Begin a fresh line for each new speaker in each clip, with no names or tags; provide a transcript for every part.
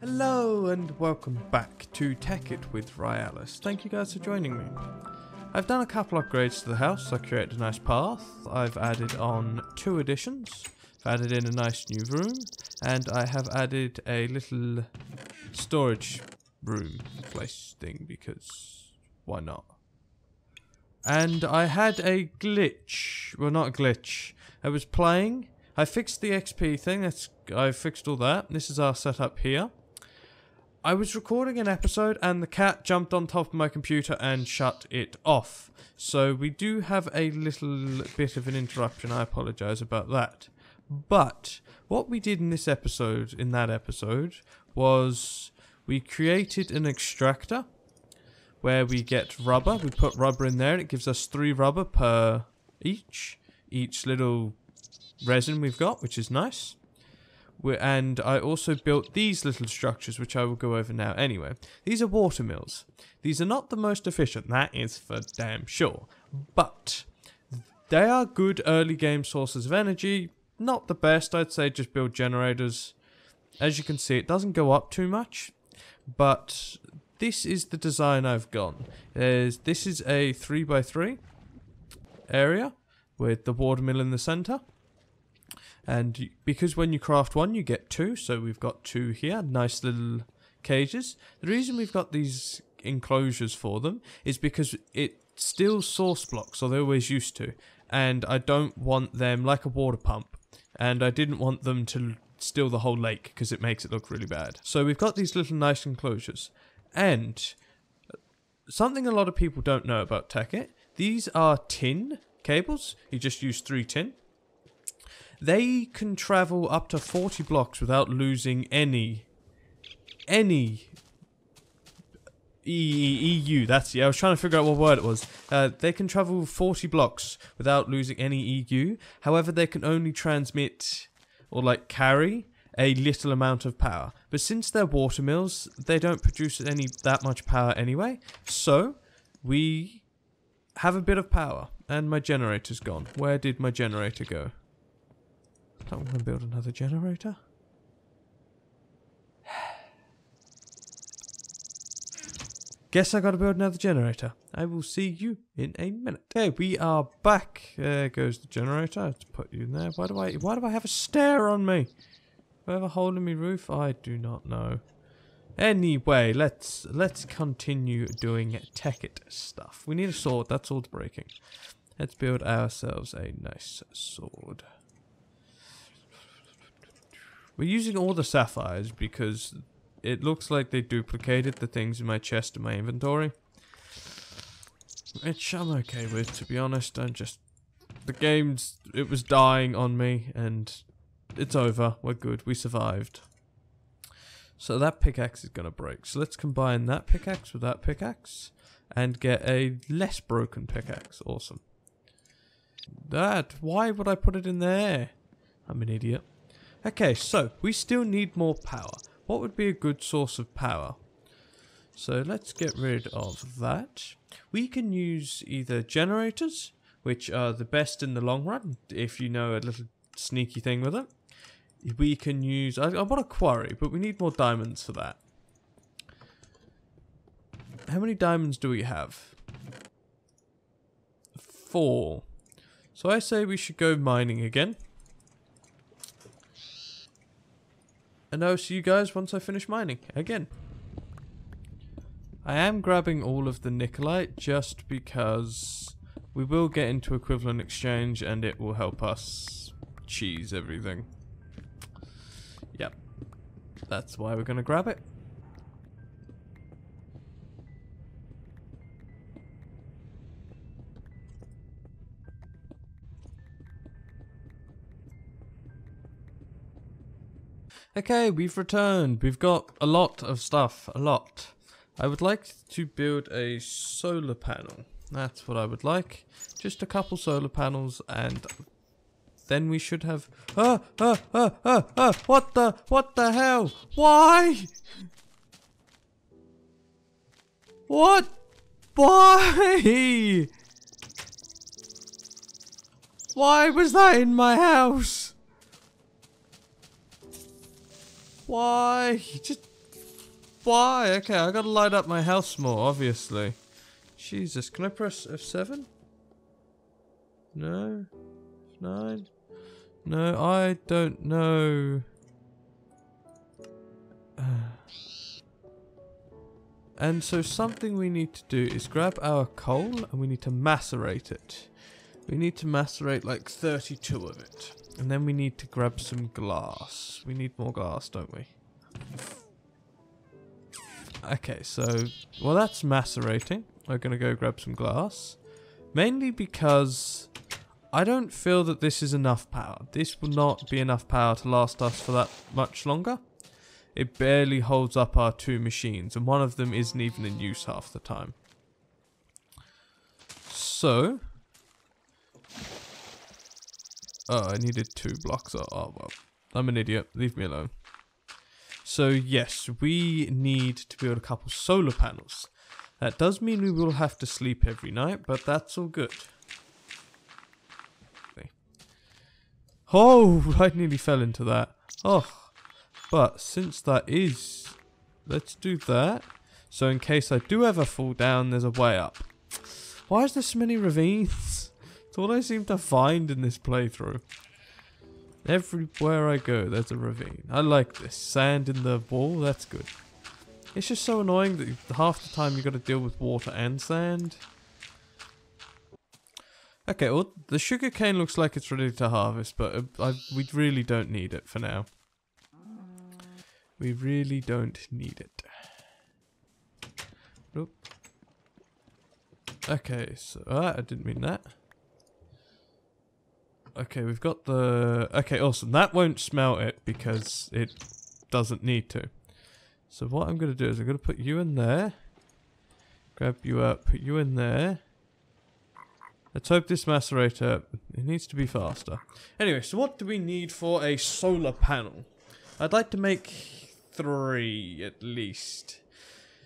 Hello and welcome back to Tekkit with Ryalus. Thank you guys for joining me. I've done a couple upgrades to the house. I created a nice path. I've added on two additions. I've added in a nice new room. And I have added a little storage room place thing because why not? And I had a glitch. Well, not a glitch. I was playing. I fixed the XP thing. That's I fixed all that. This is our setup here. I was recording an episode and the cat jumped on top of my computer and shut it off. So we do have a little bit of an interruption. I apologize about that. But what we did in this episode, in that episode, was we created an extractor where we get rubber. We put rubber in there and it gives us three rubber per each. Each little resin we've got, which is nice and I also built these little structures, which I will go over now anyway. These are water mills. These are not the most efficient, that is for damn sure. But they are good early game sources of energy. Not the best, I'd say just build generators. As you can see, it doesn't go up too much, but this is the design I've gone. This is a 3x3 area with the water mill in the center. And because when you craft one, you get two. So we've got two here. Nice little cages. The reason we've got these enclosures for them is because it still source blocks, or they always used to. And I don't want them like a water pump. And I didn't want them to steal the whole lake because it makes it look really bad. So we've got these little nice enclosures. And uh, something a lot of people don't know about Tekkit, these are tin cables. You just use three tin. They can travel up to 40 blocks without losing any, any EU, that's yeah. I was trying to figure out what word it was. Uh, they can travel 40 blocks without losing any EU. However, they can only transmit or like carry a little amount of power. But since they're water mills, they don't produce any that much power anyway. So we have a bit of power, and my generator's gone. Where did my generator go? I'm going to build another generator. Guess I gotta build another generator. I will see you in a minute. Okay, we are back. There goes the generator. I have to put you in there. Why do I why do I have a stair on me? Do I have a hole in my roof? I do not know. Anyway, let's let's continue doing Tekkit stuff. We need a sword, that's all the breaking. Let's build ourselves a nice sword. We're using all the sapphires because it looks like they duplicated the things in my chest and my inventory. Which I'm okay with, to be honest. I'm just... The game's... It was dying on me, and it's over. We're good. We survived. So that pickaxe is going to break. So let's combine that pickaxe with that pickaxe and get a less broken pickaxe. Awesome. That, why would I put it in there? I'm an idiot. Okay, so we still need more power. What would be a good source of power? So let's get rid of that. We can use either generators, which are the best in the long run, if you know a little sneaky thing with it. We can use... I, I want a quarry, but we need more diamonds for that. How many diamonds do we have? Four. So I say we should go mining again. And I'll see you guys once I finish mining. Again. I am grabbing all of the Nikolite just because we will get into equivalent exchange and it will help us cheese everything. Yep. That's why we're going to grab it. Okay, we've returned. We've got a lot of stuff. A lot. I would like to build a solar panel. That's what I would like. Just a couple solar panels and then we should have... Ah, ah, ah, ah, ah, what the, what the hell? Why? What? Why? Why was that in my house? Why? Just why. Okay, I gotta light up my house more, obviously. Jesus, can I press F7? No? F9? No, I don't know. And so something we need to do is grab our coal and we need to macerate it. We need to macerate like 32 of it. And then we need to grab some glass. We need more glass, don't we? Okay, so, well that's macerating. We're going to go grab some glass. Mainly because I don't feel that this is enough power. This will not be enough power to last us for that much longer. It barely holds up our two machines, and one of them isn't even in use half the time. So... Oh, I needed two blocks. Oh, well. I'm an idiot. Leave me alone. So yes, we need to build a couple solar panels. That does mean we will have to sleep every night, but that's all good. Oh, I nearly fell into that. Oh. But since that is... Let's do that. So in case I do ever fall down, there's a way up. Why is there so many ravines? All I seem to find in this playthrough. Everywhere I go, there's a ravine. I like this. Sand in the wall, that's good. It's just so annoying that half the time you've got to deal with water and sand. Okay, well, the sugarcane looks like it's ready to harvest, but uh, I, we really don't need it for now. We really don't need it. Nope. Okay, so uh, I didn't mean that. Okay, we've got the... Okay, awesome. That won't smelt it because it doesn't need to. So what I'm going to do is I'm going to put you in there. Grab you up, put you in there. Let's hope this macerator, it needs to be faster. Anyway, so what do we need for a solar panel? I'd like to make three at least.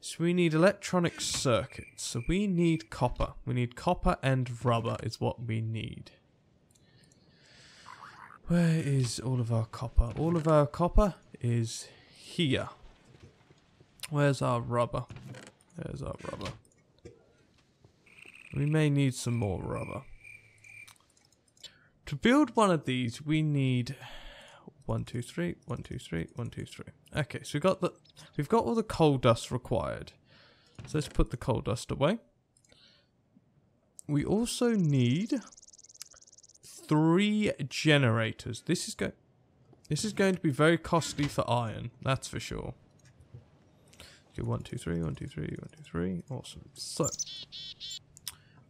So we need electronic circuits. So we need copper. We need copper and rubber is what we need. Where is all of our copper? All of our copper is here. Where's our rubber? There's our rubber. We may need some more rubber. To build one of these, we need one, two, three, one, two, three, one, two, three. Okay, so we've got the we've got all the coal dust required. So let's put the coal dust away. We also need three generators. This is going this is going to be very costly for iron, that's for sure. Okay, one, two, three, one, two, three, one, two, three. Awesome. So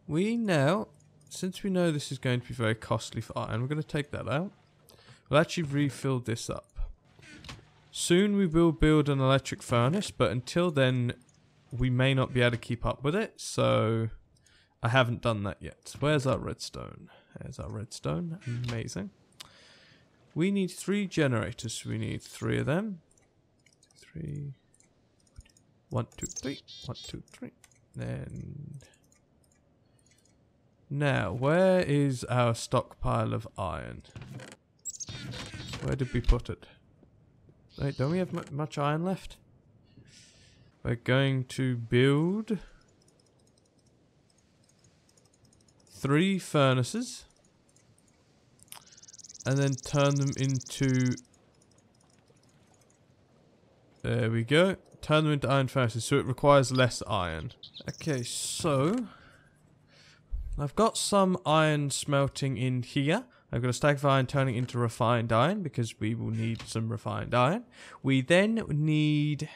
we now since we know this is going to be very costly for iron, we're going to take that out. We'll actually refill this up. Soon we will build an electric furnace, but until then we may not be able to keep up with it, so I haven't done that yet. Where's our redstone? There's our redstone. Amazing. We need three generators. We need three of them. Three. One, two, three. One, two, three. Then... Now, where is our stockpile of iron? Where did we put it? Wait, don't we have much iron left? We're going to build three furnaces and then turn them into there we go turn them into iron furnaces so it requires less iron okay so I've got some iron smelting in here I've got a stack of iron turning into refined iron because we will need some refined iron. We then need...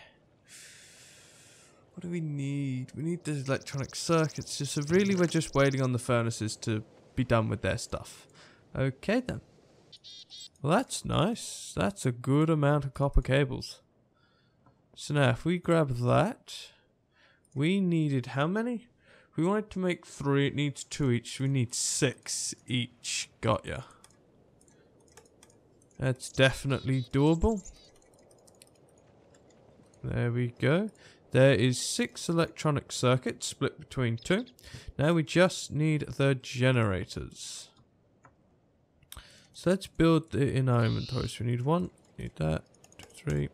What do we need? We need the electronic circuits. So really we're just waiting on the furnaces to be done with their stuff. Okay then. Well that's nice. That's a good amount of copper cables. So now if we grab that, we needed how many? we wanted to make three, it needs two each. We need six each. Got ya. That's definitely doable. There we go. There is six electronic circuits split between two. Now we just need the generators. So let's build it in our inventory. So we need one, need that, two, three.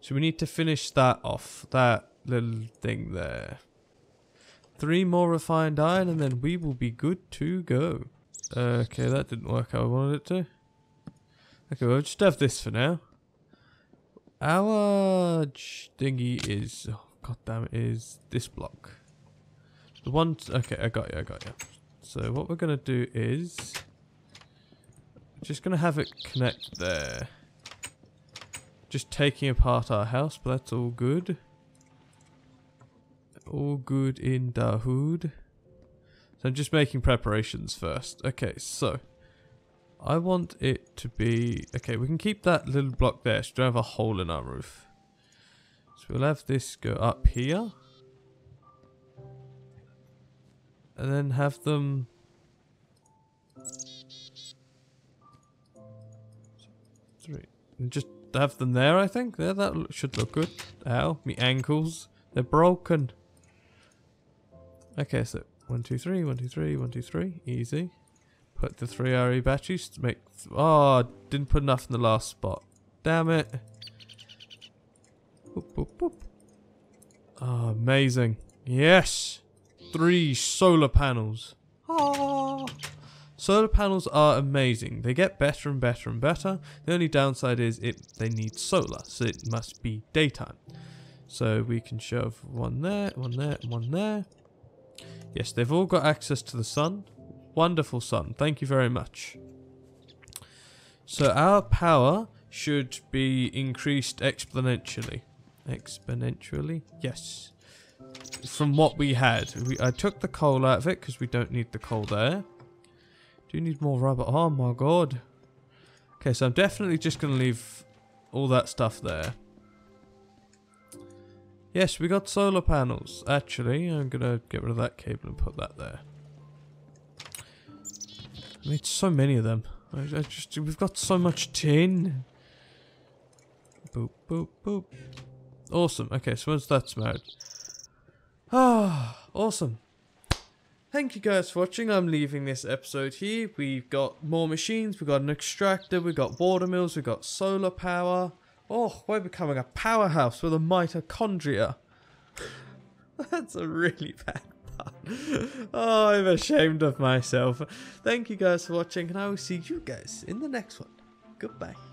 So we need to finish that off. That little thing there. Three more refined iron and then we will be good to go. Okay, that didn't work how I wanted it to. Okay, we'll just have this for now. Our dinghy is, oh, god damn it, is this block. The one, okay, I got you, I got you. So what we're going to do is, just to have it connect there. Just taking apart our house, but that's all good. All good in the hood. So I'm just making preparations first. Okay, so I want it to be... Okay, we can keep that little block there so we don't have a hole in our roof. So we'll have this go up here. And then have them... just have them there, I think. There, that should look good. Ow, me ankles. They're broken. Okay, so one, two, three, one, two, three, one, two, three. Easy. Put the three RE batteries to make... oh, didn't put enough in the last spot. Damn it. Boop, boop, boop. Oh, amazing. Yes! Three solar panels. Ah. Solar panels are amazing. They get better and better and better. The only downside is it they need solar, so it must be daytime. So we can shove one there, one there, one there. Yes, they've all got access to the sun. Wonderful sun. Thank you very much. So our power should be increased exponentially. Exponentially? Yes. From what we had. We, I took the coal out of it because we don't need the coal there. Do need more rubber. Oh my god. Okay, so I'm definitely just going to leave all that stuff there. Yes, we got solar panels. Actually, I'm going to get rid of that cable and put that there. I made so many of them. I, I just We've got so much tin. Boop, boop, boop. Awesome. Okay, so once that's made. Ah, awesome. Thank you guys for watching. I'm leaving this episode here. We've got more machines. We've got an extractor. We've got water mills. We've got solar power. Oh, we're becoming a powerhouse with a mitochondria. That's a really bad pun. Oh, I'm ashamed of myself. Thank you guys for watching, and I will see you guys in the next one. Goodbye.